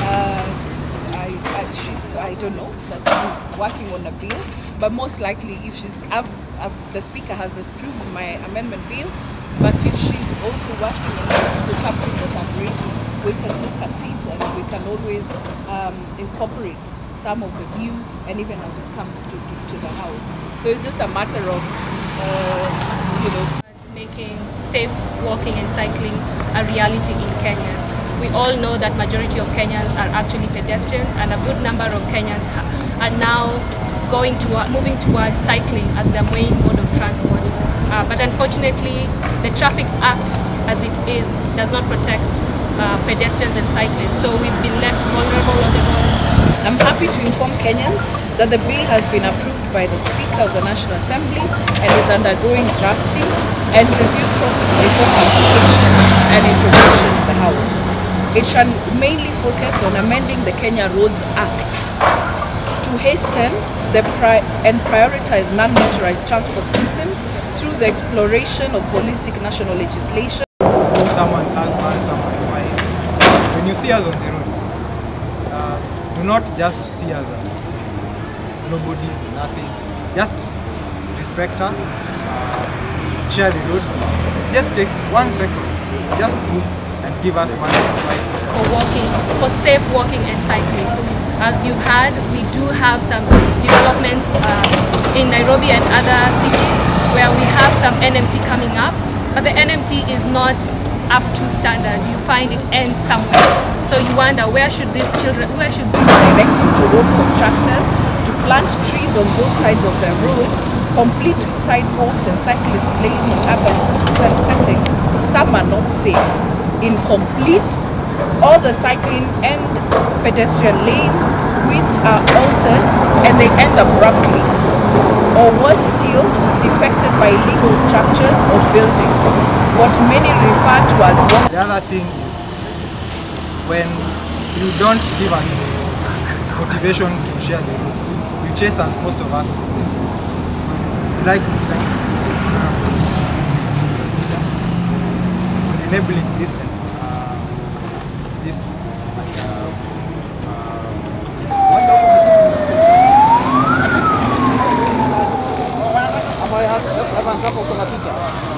Uh, I, don't know that she's working on a bill, but most likely if she's, I've, I've, the speaker has approved my amendment bill, but if she's also working on something that I'm reading, we can look at it and we can always um, incorporate some of the views and even as it comes to, to, to the house. So it's just a matter of, uh, making safe walking and cycling a reality in Kenya. We all know that majority of Kenyans are actually pedestrians and a good number of Kenyans are now going to moving towards cycling as their main mode of transport. Uh, but unfortunately, the Traffic Act as it is does not protect uh, pedestrians and cyclists. So we've been left vulnerable on the roads. I'm happy to inform Kenyans that the bill has been approved by the Speaker of the National Assembly and is undergoing drafting and review process before publication and introduction in the House. It shall mainly focus on amending the Kenya Roads Act to hasten the pri- and prioritize non-motorized transport systems through the exploration of holistic national legislation someone's husband, someone's wife. When you see us on the road, uh, do not just see us as nobodies, nothing. Just respect us, uh, share the road. Just take one second, just move and give us one five. for walking, for safe walking and cycling. As you've heard, we do have some developments uh, in Nairobi and other cities where we have some NMT coming up, but the NMT is not up to standard. You find it ends somewhere. So you wonder where should these children, where should we directive to road contractors to plant trees on both sides of the road, complete with sidewalks and cyclist lane in urban settings. Some are not safe. Incomplete, all the cycling and pedestrian lanes widths are altered and they end abruptly. Or worse still, defected by illegal structures or buildings, what many refer to as walk The other thing is when you don't give us the motivation to share the road, you chase us, most of us, to this road. So we'd like to thank President for enabling this uh, this like, uh, uh,